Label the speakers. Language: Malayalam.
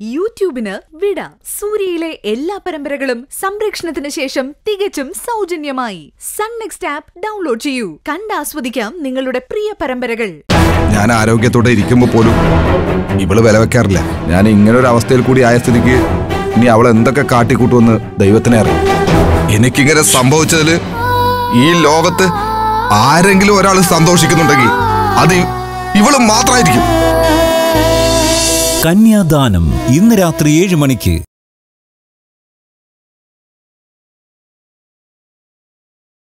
Speaker 1: യൂട്യൂബിന് വിട. സൂര്യയിലെ എല്ലാ പരമ്പരകളും സംരക്ഷണത്തിന് ശേഷം തികച്ചും സൗജന്യമായി. സൺ നെക്സ്റ്റ് ആപ്പ് ഡൗൺലോഡ് ചെയ്യൂ. കണ്ടാസ്വദിക്കാം നിങ്ങളുടെ പ്രിയ പരമ്പരകൾ.
Speaker 2: ഞാൻ ആരോഗ്യത്തോടെ ഇരിക്കുമ്പോൾ പോലും ഇവൾ വില വെക്കാറില്ല. ഞാൻ ഇങ്ങനെ ഒരു അവസ്ഥയിൽ കൂടി ആയ സ്ഥിതിക്ക് ഇനി അവൾ എന്തൊക്കെ കാട്ടിക്കൂട്ടുമെന്ന് ദൈവത്തിനെ അറിയാം. എനിക്കിങ്ങനെ സംഭവിച്ചതിൽ ഈ ലോകത്ത് ആരെങ്കിലും ഒരാൾ സന്തോഷിക്കുന്നുണ്ടെങ്കിൽ അത് ഇവൾ മാത്രമായിരിക്കും
Speaker 3: കന്യാദാനം ഇന്ന് രാത്രി ഏഴ് മണിക്ക്.